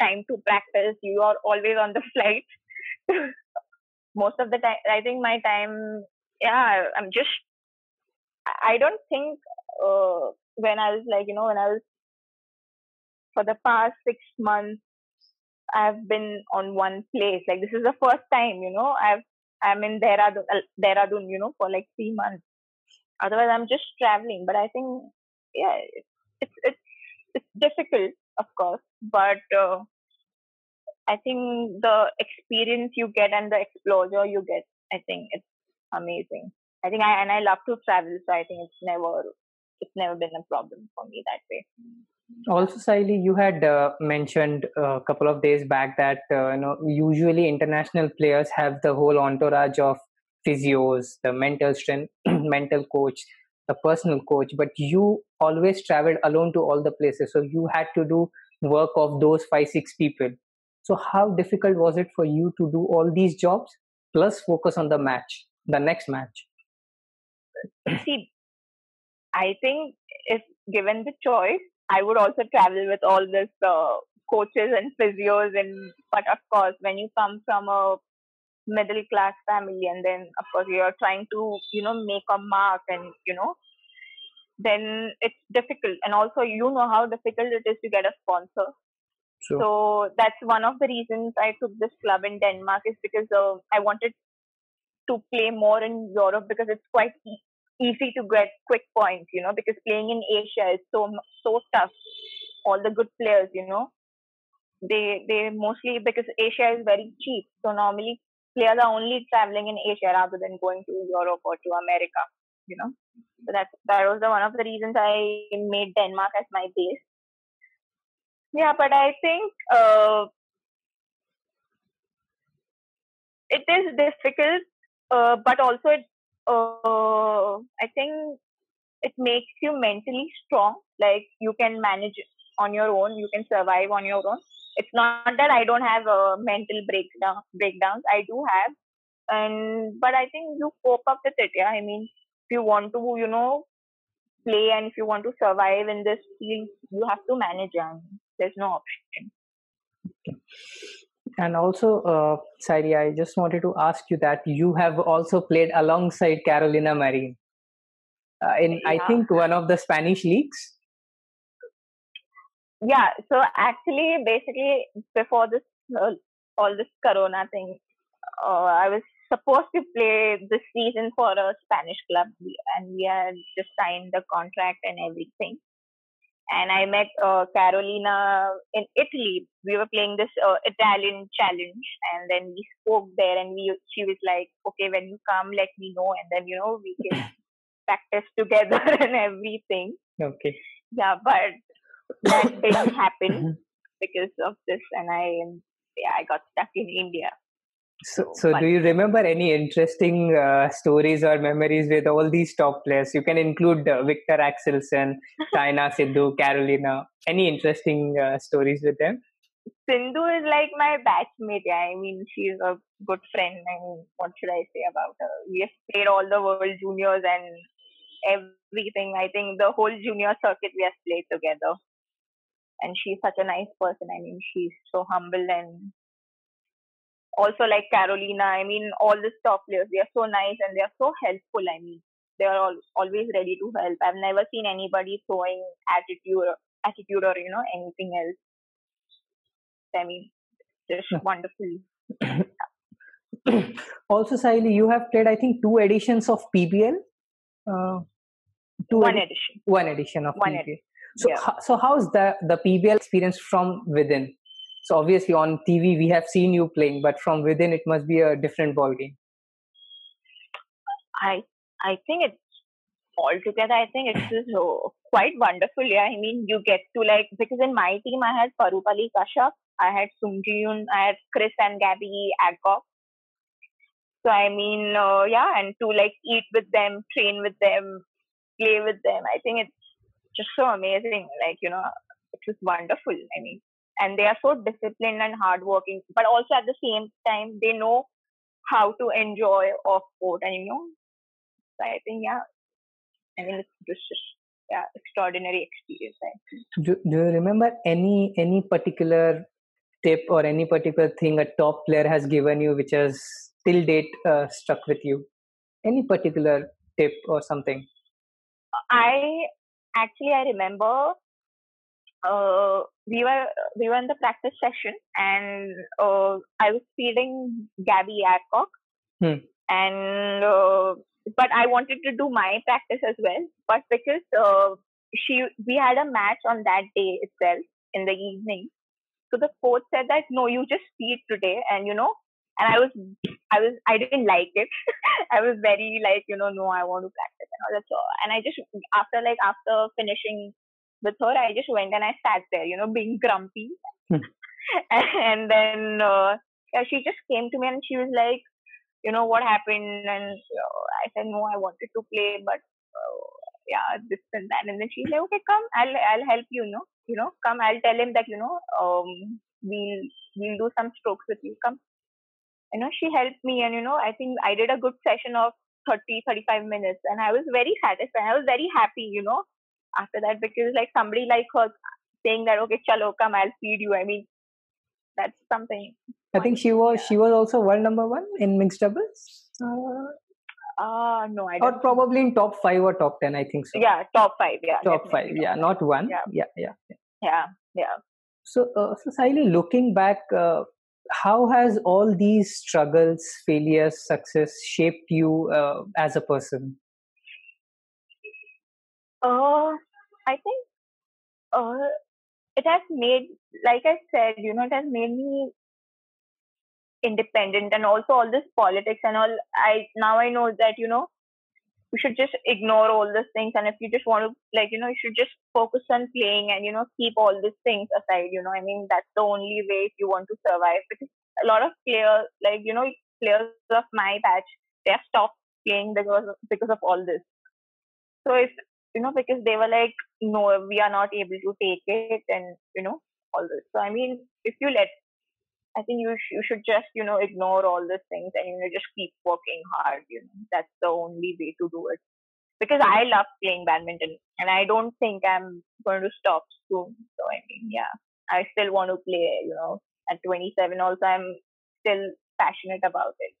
time to practice. You are always on the flight. Most of the time, I think my time, yeah, I'm just. I don't think uh, when I was like you know when I was for the past six months I've been on one place. Like this is the first time, you know, I've I'm in Dehradun, uh, Dehradun, you know, for like three months. Otherwise, I'm just traveling. But I think, yeah, it's it's it's difficult, of course, but uh, I think the experience you get and the exposure you get, I think it's amazing. I think I and I love to travel, so I think it's never it's never been a problem for me that way. Also, Saili, you had uh, mentioned a couple of days back that uh, you know usually international players have the whole entourage of physios, the mental strength, mental coach, the personal coach, but you always traveled alone to all the places, so you had to do work of those five six people. So, how difficult was it for you to do all these jobs plus focus on the match, the next match? See, I think if given the choice, I would also travel with all this uh, coaches and physios. And but of course, when you come from a middle class family, and then of course you are trying to you know make a mark, and you know, then it's difficult. And also, you know how difficult it is to get a sponsor. True. So that's one of the reasons I took this club in Denmark is because uh, I wanted to play more in Europe because it's quite easy to get quick points, you know, because playing in Asia is so so tough. All the good players, you know, they they mostly because Asia is very cheap, so normally players are only traveling in Asia rather than going to Europe or to America, you know. So that that was the, one of the reasons I made Denmark as my base. Yeah, but I think uh, it is difficult, uh, but also it, uh, I think it makes you mentally strong. Like you can manage on your own, you can survive on your own. It's not that I don't have uh, mental breakdown breakdowns. I do have, and but I think you cope up with it. Yeah, I mean, if you want to, you know, play and if you want to survive in this field, you have to manage. Yeah, there's no option. And also, uh, Saili, I just wanted to ask you that you have also played alongside Carolina Marin uh, in, Yeah. I think, one of the Spanish leagues. yeah so actually basically before this uh, all this corona thing uh, i was supposed to play this season for a spanish club and we had just signed the contract and everything and i met uh, carolina in italy we were playing this uh, italian challenge and then we spoke there and we she was like okay when you come let me know and then you know we can practice together and everything Okay. yeah but that didn't happen Mhm. because of this and i yeah i got stuck in india So, So, so do you remember any interesting uh, stories or memories with all these top players? You can include uh, Victor Axelsen, Saina Sindhu, Carolina. Any interesting uh, stories with them? sindhu is like my batchmate. Yeah i mean she's a good friend. I mean what should i say about her? We have played all the world juniors and everything. I think the whole junior circuit we have played together. And she's such a nice person. I mean she's so humble and also like carolina i mean all the top players they are so nice and they are so helpful i mean they are all, always ready to help i've never seen anybody showing attitude attitude or you know anything else i mean just Yeah. wonderful also, Saili, you have played, I think, two editions of PBL. Uh, two one edi- edition one edition of One PBL. So, yeah. so how's the the PBL experience from within? So obviously on TV we have seen you playing, but from within it must be a different ball game. I I think it's altogether. I think it's just, uh, quite wonderful. Yeah, I mean, you get to like because in my team I had Parupalli Kashyap, I had Sung Ji-hyun, I had Chris and Gabby Adcock. So I mean, uh, yeah, and to like eat with them, train with them, play with them. I think it's just so amazing. Like you know, it's just wonderful. I mean, and they are so disciplined and hardworking, but also at the same time they know how to enjoy off court and you know so I think yeah, I mean it's just yeah extraordinary experience. Do, do you remember any any particular tip or any particular thing a top player has given you which has till date uh, stuck with you? Any particular tip or something? I actually I remember uh, we were we were in the practice session and uh, I was feeding Gabby Adcock. Hmm. and uh, but I wanted to do my practice as well but because uh, she we had a match on that day itself in the evening. So the coach said that no you just feed today and you know and I was I was I didn't like it. I was very like you know no I want to practice and all that. So and I just after like after finishing with her I just went and I sat there you know being grumpy. Hmm. and then uh, yeah, she just came to me and she was like you know what happened? And uh, I said no I wanted to play but uh, yeah this and that. And then she's like okay come I'll I'll help you, you know you know come I'll tell him that you know um we'll we'll do some strokes with you come. You know she helped me and you know I think I did a good session of 30 35 minutes and I was very satisfied. I was very happy you know after that because like somebody like her saying that okay chalo come I'll feed you I mean that's something I think she was she was also world number one in mixed doubles, uh, ah no I or don't Or probably in top five or top ten. I think so. yeah top five yeah top five. top Yeah, not one. Yeah. Yeah, yeah. yeah yeah So, uh, so Saili, looking back, uh, how has all these struggles, failures, success shaped you uh, as a person? Uh, I think uh, it has made, like I said, you know, it has made me independent and also all this politics and all. I now I know that you know you should just ignore all these things and if you just want to like you know you should just focus on playing and you know keep all these things aside you know i mean that's the only way if you want to survive because a lot of players like you know players of my batch they have stopped playing because of, because of all this so if you know because they were like no we are not able to take it and you know all this so i mean if you let I think you sh- you should just you know ignore all these things and you know just keep working hard. You know that's the only way to do it. Because I love playing badminton and I don't think I'm going to stop soon. So I mean, yeah, I still want to play. You know, at 27 also I'm still passionate about it.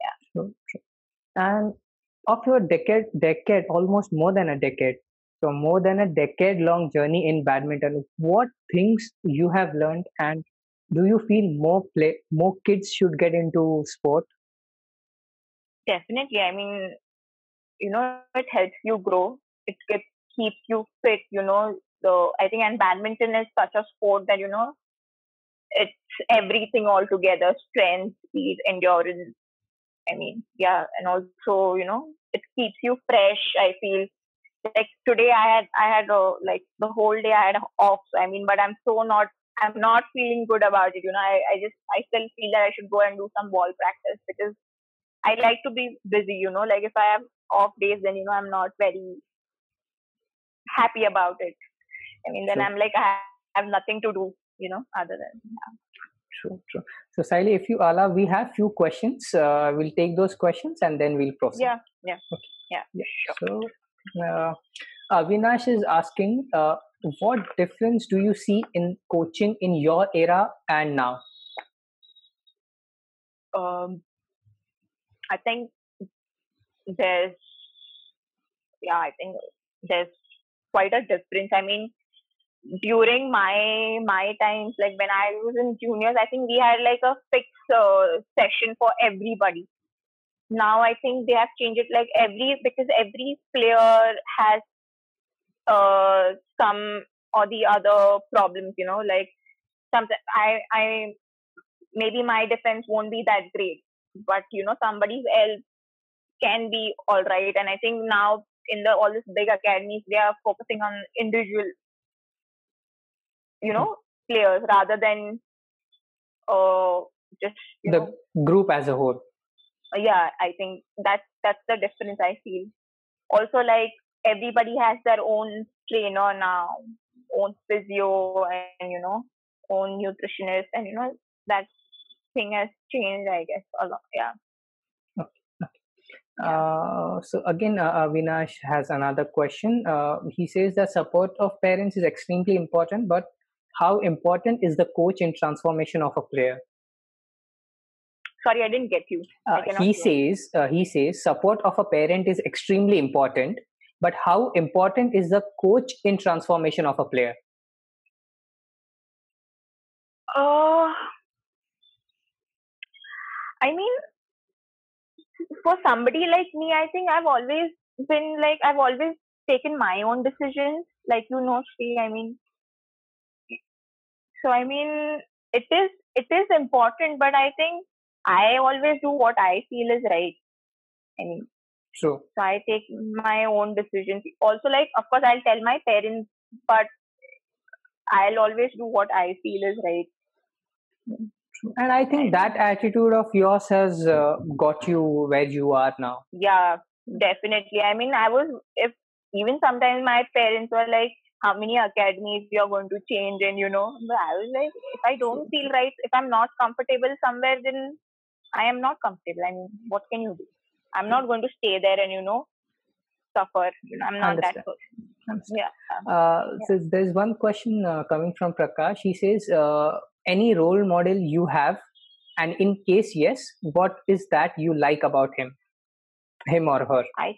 Yeah. True, true. And of your decade, decade, almost more than a decade, so more than a decade long journey in badminton, what things you have learned and do you feel more play more kids should get into sport? Definitely. I mean you know it helps you grow. It keeps keeps you fit you know. So i think and badminton is such a sport that you know it's everything all together strength speed endurance i mean yeah and also you know it keeps you fresh i feel like today i had i had a, like the whole day i had off i mean but i'm so not I'm not feeling good about it. You know, I, I just I still feel that I should go and do some ball practice because I like to be busy. You know, like if I have off days, then you know I'm not very happy about it. I mean, then sure. I'm like I have nothing to do. You know, other than yeah. True, true. So, Saili, if you allow, we have few questions. Uh, we'll take those questions and then we'll proceed. Yeah, yeah, okay. yeah. yeah. Sure. So, uh, Avinash is asking, uh, what difference do you see in coaching in your era and now? Um, I think there's, yeah, I think there's quite a difference. I mean, during my my times, like when I was in juniors, I think we had like a fixed uh, session for everybody. Now I think they have changed it like every because every player has uh, some or the other problems, you know, like something I, I, maybe my defense won't be that great, but you know, somebody else can be all right. And I think now in the all these big academies, they are focusing on individual, you know, players rather than uh, just the know, group as a whole. Yeah, I think that's that's the difference I feel. Also, like everybody has their own trainer now, own physio, and you know, own nutritionist, and you know that thing has changed, I guess, a lot. Yeah. Uh, so again, uh, Avinash has another question. Uh, he says that support of parents is extremely important, but how important is the coach in transformation of a player? Sorry, I didn't get you. Uh, he says uh, he says support of a parent is extremely important, but how important is the coach in transformation of a player uh, i mean for somebody like me i think i've always been like i've always taken my own decisions like you know Sri, i mean so i mean it is it is important but i think i always do what i feel is right i mean True. So I take my own decisions. Also, like, of course, I'll tell my parents, but I'll always do what I feel is right. And I think that attitude of yours has uh, got you where you are now. Yeah, definitely. I mean, I was, if even sometimes my parents were like, how many academies you're going to change and you know but i was like if i don't feel right if i'm not comfortable somewhere then i am not comfortable i mean what can you do I'm not going to stay there and you know suffer. You know, I'm not Understand. that person. Yeah. Uh. So there's one question uh, coming from Prakash. He says, uh, "Any role model you have, and in case yes, what is that you like about him, him or her?" I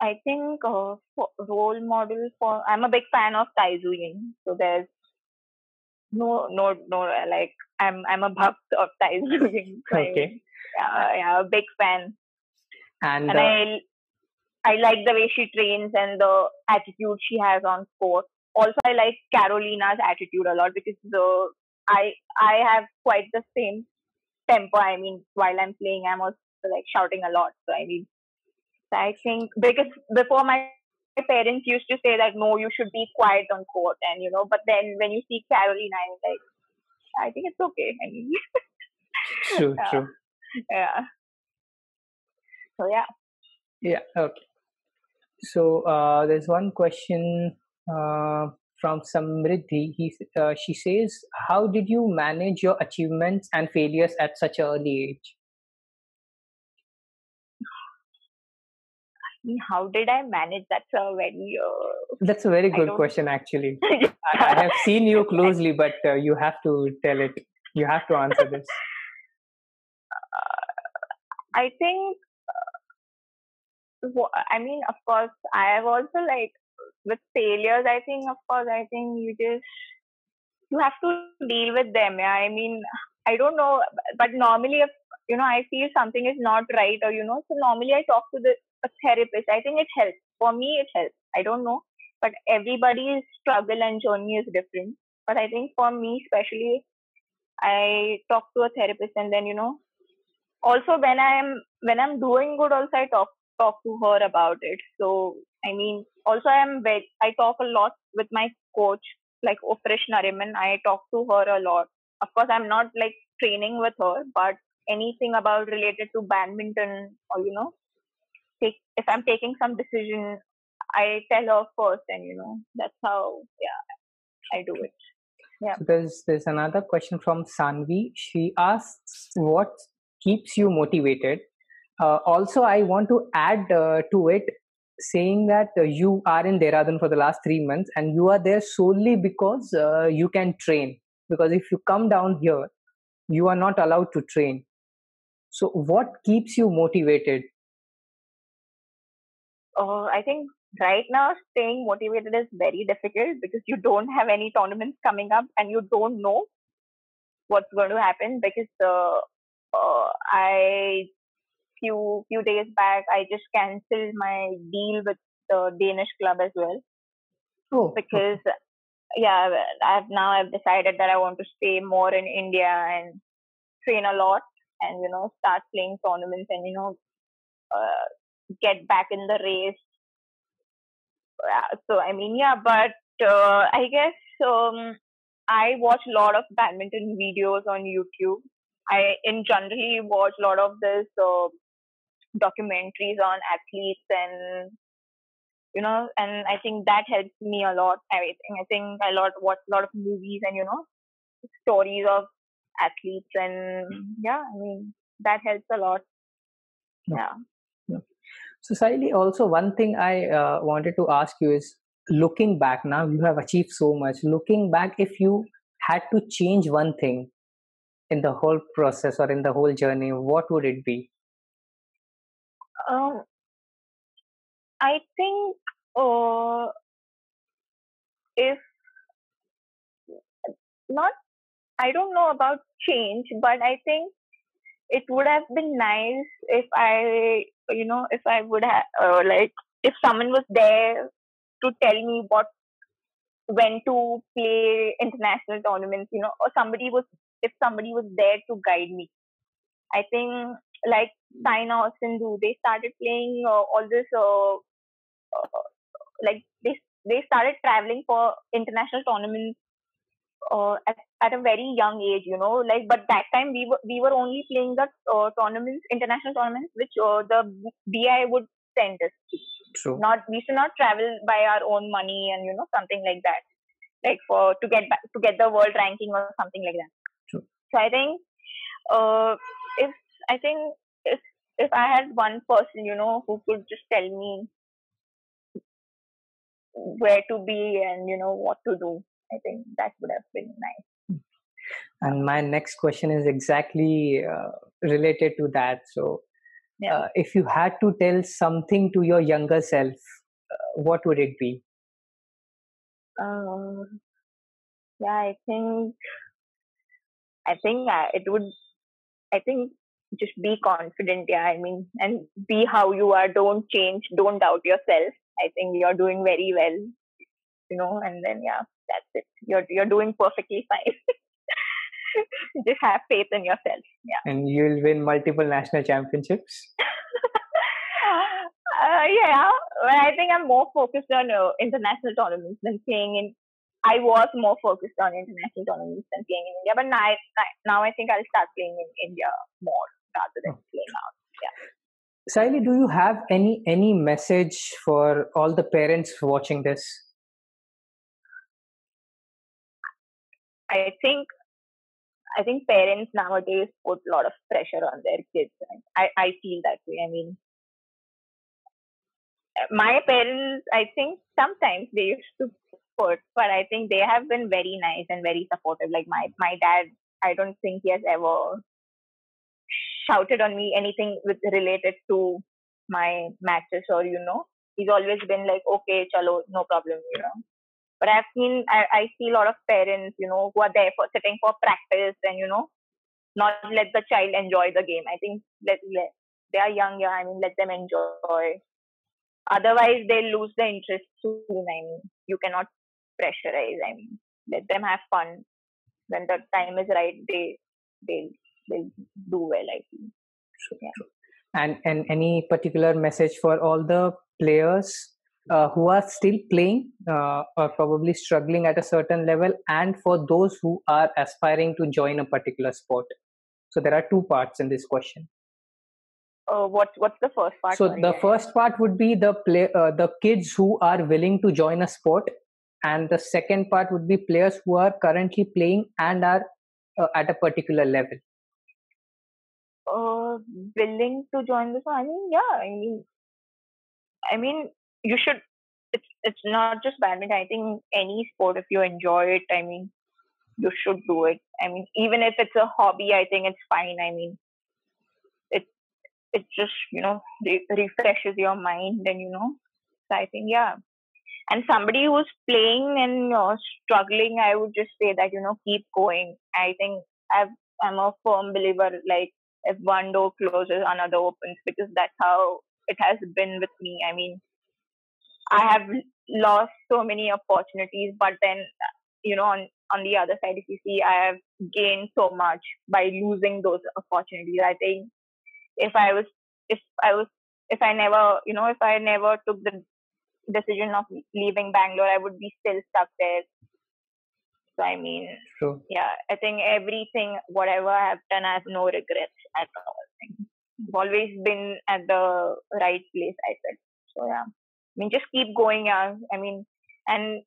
I think uh, role model for I'm a big fan of Tai Ying. So there's no, no, no. Like I'm, I'm a bhakt of Tai Tzu-ying. Okay. Yeah, yeah, a big fan. And, and uh, I, I like the way she trains and the attitude she has on sport. Also, I like Carolina's attitude a lot because the I I have quite the same tempo. I mean, while I'm playing, I'm also like shouting a lot. So I mean, I think because before my parents used to say that no, you should be quiet on court, and you know, but then when you see Carolina, I'm like, I think it's okay. I mean, true, yeah. true. Yeah. So yeah. Yeah. Okay. So uh, there's one question uh, from Samriddhi. He, uh, she says, "How did you manage your achievements and failures at such an early age?" How did I manage? That's a very. Uh, That's a very good question, actually. I, I have seen you closely, but uh, you have to tell it. You have to answer this. I think. Uh, I mean, of course, I have also like with failures. I think, of course, I think you just you have to deal with them. Yeah, I mean, I don't know, but normally, if you know, I feel something is not right, or you know, so normally I talk to the a therapist. I think it helps. For me, it helps. I don't know, but everybody's struggle and journey is different. But I think for me, especially, I talk to a therapist, and then you know, also when I'm when I'm doing good, also I talk talk to her about it. So I mean, also I am very, I talk a lot with my coach, like Ofrish Nariman. I talk to her a lot. Of course, I'm not like training with her, but anything about related to badminton or you know, take if I'm taking some decision, I tell her first, and you know, that's how yeah I do it. Yeah. So there's there's another question from Sanvi. She asks, "What keeps you motivated?" Uh, also, I want to add uh, to it, saying that uh, you are in Dehradun for the last three months, and you are there solely because uh, you can train. Because if you come down here, you are not allowed to train. So, what keeps you motivated? Uh, I think right now staying motivated is very difficult because you don't have any tournaments coming up and you don't know what's going to happen because uh, uh, I few few days back I just cancelled my deal with the Danish club as well. Oh, because yeah I've now I've decided that I want to stay more in India and train a lot and you know start playing tournaments and you know uh, get back in the race so I mean, yeah, but uh, I guess um, I watch a lot of badminton videos on YouTube. I in generally watch a lot of this uh, documentaries on athletes and you know, and I think that helps me a lot. I think I think I lot watch a lot of movies and you know stories of athletes and yeah, I mean that helps a lot. Yeah. So, Saili, also one thing I uh, wanted to ask you is looking back now, you have achieved so much. Looking back, if you had to change one thing in the whole process or in the whole journey, what would it be? Um, I think uh, if not, I don't know about change, but I think it would have been nice if I, you know, if I would have, uh, like, if someone was there to tell me what, when to play international tournaments, you know, or somebody was, if somebody was there to guide me. I think, like, Saina or Sindhu, they started playing uh, all this, uh, uh, like, they, they started traveling for international tournaments uh, at, at a very young age, you know, like, but that time we were, we were only playing the uh, tournaments, international tournaments, which uh, the BI would send us to. True. Not, we should not travel by our own money and, you know, something like that. Like for, to get back, to get the world ranking or something like that. True. So I think, uh, if, I think if, if I had one person, you know, who could just tell me where to be and, you know, what to do, I think that would have been nice. And my next question is exactly uh, related to that. So, Yeah. uh, if you had to tell something to your younger self, uh, what would it be? Uh, yeah, I think, I think it would, I think just be confident. Yeah, I mean, and be how you are. Don't change. Don't doubt yourself. I think you're doing very well, you know, and then, yeah, that's it. You're, you're doing perfectly fine. just have faith in yourself. Yeah. And you'll win multiple national championships. uh, yeah, but I think I'm more focused on uh, international tournaments than playing in. I was more focused on international tournaments than playing in India, but now I, now I think I'll start playing in India more rather than playing out. Yeah. Saili, do you have any any message for all the parents watching this? I think I think parents nowadays put a lot of pressure on their kids. I, I feel that way. I mean, my parents, I think sometimes they used to put, but I think they have been very nice and very supportive. Like my, my dad, I don't think he has ever shouted on me anything with related to my matches or, you know, he's always been like, okay, chalo, no problem, you know. But I've seen, I, I see a lot of parents, you know, who are there for sitting for practice and, you know, not let the child enjoy the game. I think let, let they are young, yeah. I mean, let them enjoy. Otherwise, they'll lose the interest soon. I mean, you cannot pressurize. I mean, let them have fun. When the time is right, they they will do well. I think. Sure, yeah. Sure. And and any particular message for all the players uh, who are still playing uh, or probably struggling at a certain level and for those who are aspiring to join a particular sport. So there are two parts in this question. Uh, what what's the first part? So the first part would be the play uh, the kids who are willing to join a sport and the second part would be players who are currently playing and are uh, at a particular level. Uh, willing to join this i mean yeah i mean i mean you should it's it's not just badminton i think any sport if you enjoy it i mean you should do it. I mean even if it's a hobby i think it's fine. I mean it it just you know re- refreshes your mind and you know so i think yeah. And somebody who's playing and uh, struggling i would just say that you know keep going. I think i've i'm a firm believer like if one door closes another opens because that's how it has been with me. I mean I have lost so many opportunities, but then you know on on the other side, if you see, I have gained so much by losing those opportunities. I think if I was if I was if I never you know if I never took the decision of leaving Bangalore, I would be still stuck there. So I mean, sure. yeah, I think everything, whatever I have done, I have no regrets at all. I've always been at the right place. I said so. Yeah. I mean, just keep going. Yeah. I mean, and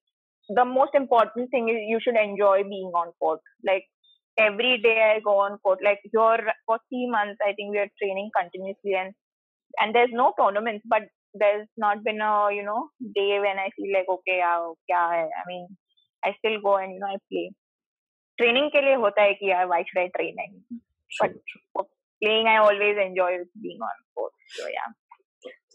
the most important thing is you should enjoy being on court. Like every day I go on court. Like you're for three months, I think we are training continuously, and and there's no tournaments, but there's not been a you know day when I feel like okay, yeah, kya I mean, I still go and you know I play. Training के लिए होता है कि यार why should I train? I mean, but playing I always enjoy being on court. So yeah.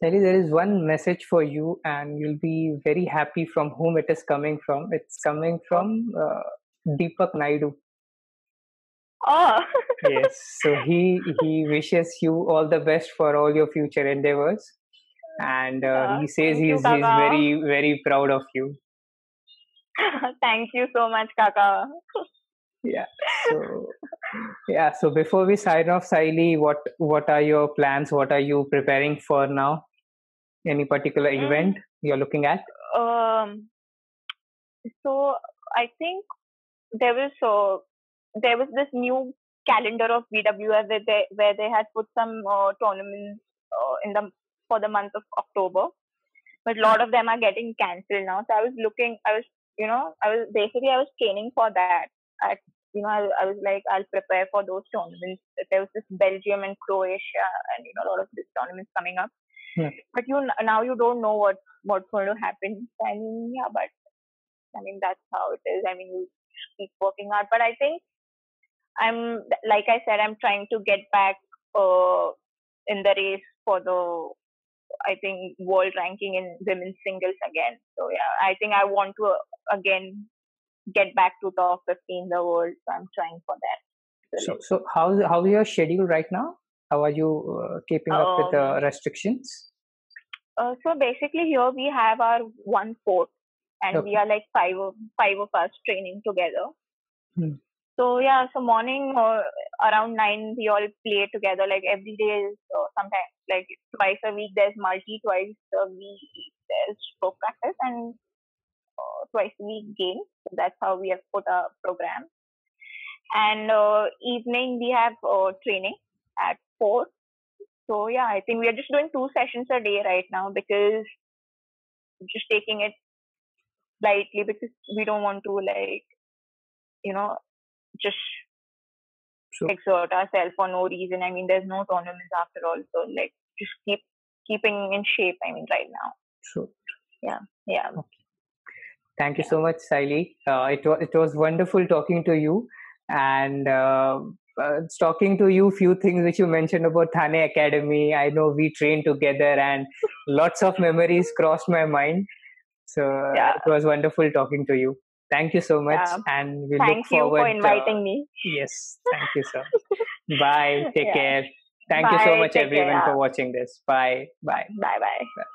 Saili, there is one message for you, and you'll be very happy from whom it is coming from. It's coming from uh, Deepak Naidu. Oh. yes. So he he wishes you all the best for all your future endeavors, and uh, uh, he says he's you, he's very very proud of you. thank you so much, Kaka. yeah. So yeah. So before we sign off, Saili, what what are your plans? What are you preparing for now? Any particular mm. event you're looking at? Um. So I think there was so there was this new calendar of BWF where they where they had put some uh, tournaments uh, in the for the month of October, but a lot of them are getting cancelled now. So I was looking, I was you know I was basically I was training for that at you know, I, I was like, I'll prepare for those tournaments. There was this Belgium and Croatia, and you know, a lot of these tournaments coming up. But you now you don't know what what's going to happen. I mean, yeah, but I mean that's how it is. I mean, you keep working hard. But I think I'm like I said, I'm trying to get back uh, in the race for the I think world ranking in women's singles again. So yeah, I think I want to uh, again get back to top 15 in the world. So I'm trying for that. So, so how's how is your schedule right now? How are you uh, keeping up with the Um, restrictions? Uh, so basically, here we have our one fort, and we are like five of five of us training together. Hmm. So yeah, so morning or around nine, we all play together. Like every day is uh, sometimes like twice a week. There's multi, twice a week there's stroke practice, and uh, twice a week game. So that's how we have put our program. And uh, evening we have uh, training at four. So yeah, I think we are just doing two sessions a day right now because just taking it lightly because we don't want to like you know just So, exert ourselves for no reason. I mean, there's no tournaments after all, so like just keep keeping in shape. I mean, right now, so yeah. Yeah. Thank you so much, Saili. Uh, it was it was wonderful talking to you, and uh, uh, talking to you. Few things which you mentioned about Thane Academy. I know we trained together, and lots of memories crossed my mind. So uh, Yeah. it was wonderful talking to you. Thank you so much, Yeah. and we Thank look you for inviting uh, me. Yes, thank you so much. Bye. Take Yeah. care. Thank you so much, care, everyone, yeah. for watching this. Bye. Bye. Bye bye.